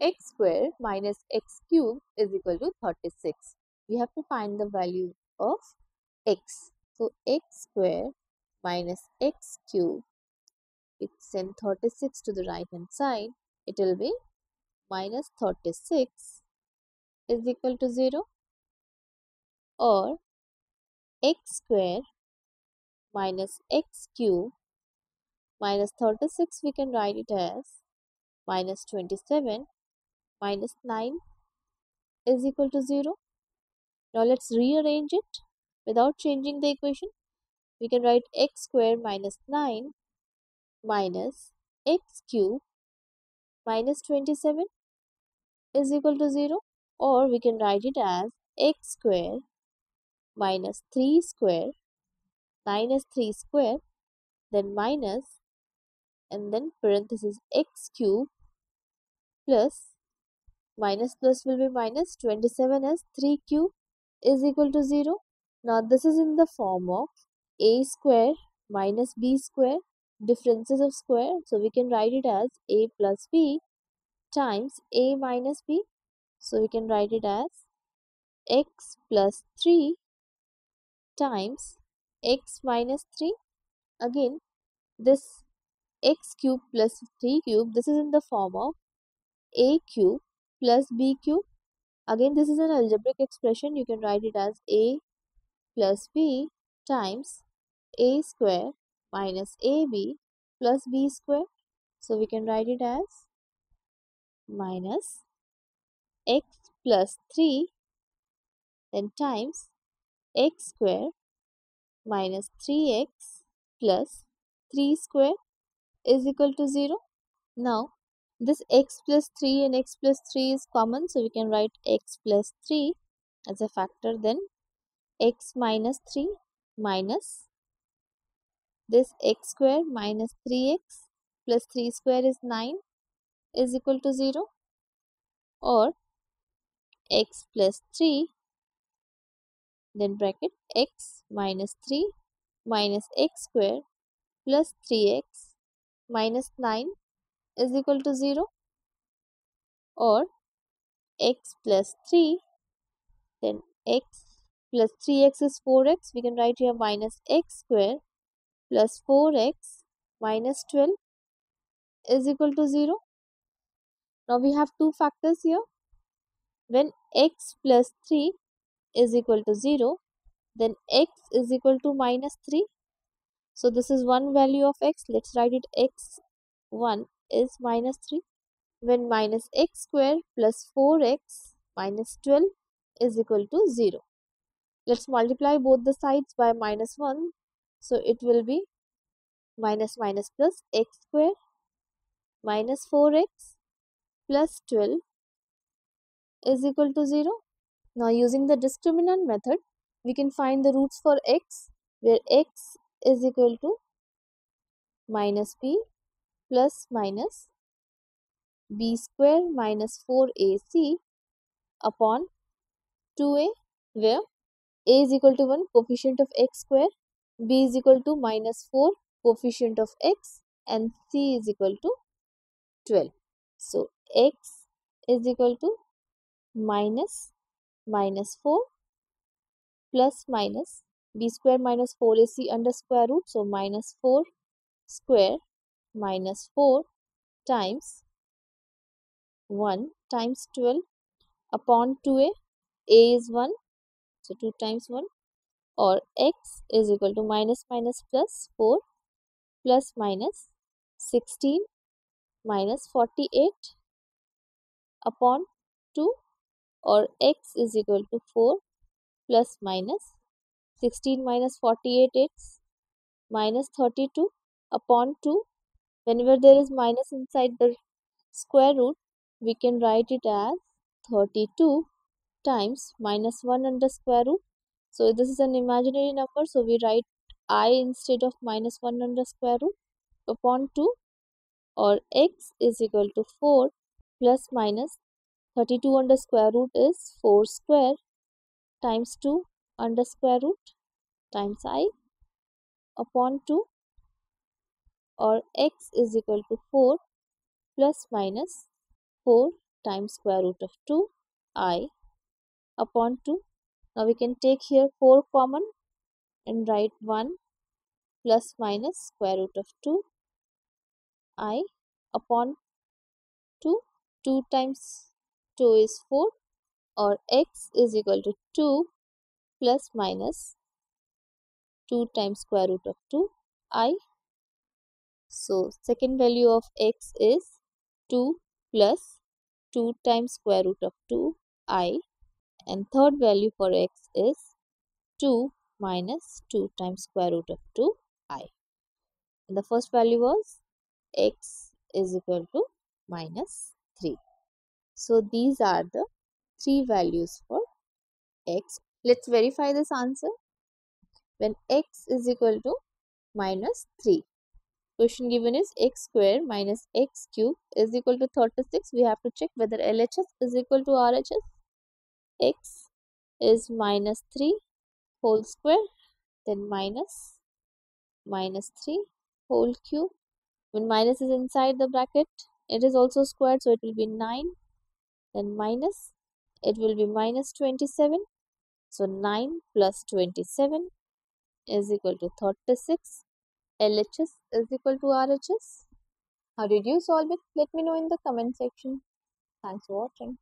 x square minus x cube is equal to 36. We have to find the value of x. So x square minus x cube, if send 36 to the right hand side, it will be minus 36 is equal to 0 or x square minus x cube minus 36 we can write it as minus 27 minus 9 is equal to 0. Now let's rearrange it without changing the equation. We can write x square minus 9 minus x cube minus 27 is equal to 0 or we can write it as x square minus 3 square minus 3 square then minus and then parenthesis x cube plus minus plus will be minus 27 as 3 cube is equal to 0. Now this is in the form of a square minus b square differences of square. So we can write it as a plus b times a minus b. So we can write it as x plus 3 times x minus 3. Again this x cube plus 3 cube this is in the form of a cube plus b cube. Again this is an algebraic expression you can write it as a plus b times a square minus ab plus b square. So we can write it as minus x plus 3 then times x square minus 3x plus 3 square is equal to 0. Now this x plus 3 and x plus 3 is common so we can write x plus 3 as a factor then x minus 3 minus this x square minus 3x plus 3 square is 9 is equal to 0 or x plus 3 then bracket x minus 3 minus x square plus 3x minus 9 is equal to 0 or x plus 3 then x plus 3x is 4x we can write here minus x square plus 4x minus 12 is equal to 0 now we have two factors here. When x plus 3 is equal to 0 then x is equal to minus 3 so this is one value of x. Let's write it x1 is minus 3 when minus x square plus 4x minus 12 is equal to 0. Let's multiply both the sides by minus 1. So it will be minus minus plus x square minus 4x plus 12 is equal to 0. Now using the discriminant method, we can find the roots for x where x is equal to minus b plus minus b square minus 4ac upon 2a where a is equal to 1 coefficient of x square b is equal to minus 4 coefficient of x and c is equal to 12 so x is equal to minus minus 4 plus minus b square minus 4ac under square root so minus 4 square minus 4 times 1 times 12 upon 2a a is 1 so 2 times 1 or x is equal to minus minus plus 4 plus minus 16 minus 48 upon 2 or x is equal to 4 plus minus 16 minus 48 x minus 32 upon 2 whenever there is minus inside the square root we can write it as 32 times minus 1 under square root. So this is an imaginary number. So we write i instead of minus 1 under square root upon 2 or x is equal to 4 plus minus 32 under square root is 4 square times 2 under square root times i upon 2 or x is equal to 4 plus minus 4 times square root of 2i upon 2. Now we can take here 4 common and write 1 plus minus square root of 2 i upon 2. 2 times 2 is 4 or x is equal to 2 plus minus 2 times square root of 2 i. So second value of x is 2 plus 2 times square root of 2 i and third value for x is 2 minus 2 times square root of 2 i. And the first value was x is equal to minus 3. So these are the three values for x. Let's verify this answer. When x is equal to minus 3. Question given is x square minus x cube is equal to 36. We have to check whether LHS is equal to RHS. x is minus 3 whole square then minus minus 3 whole cube. When minus is inside the bracket, it is also squared, so it will be 9. Then minus, it will be minus 27. So 9 plus 27 is equal to 36. LHS is equal to RHS. How uh, did you solve it? Let me know in the comment section. Thanks for watching.